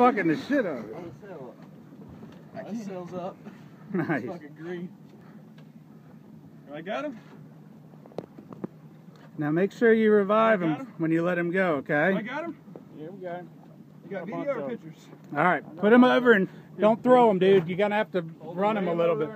fucking the shit out of it. That sail's up. Nice. It's fucking green. I got him. Now make sure you revive him him. when you let him go, Okay. I got him. Yeah, we got him. You got video or pictures? All right, put him over and don't throw him, dude. You're gonna have to run him a little bit.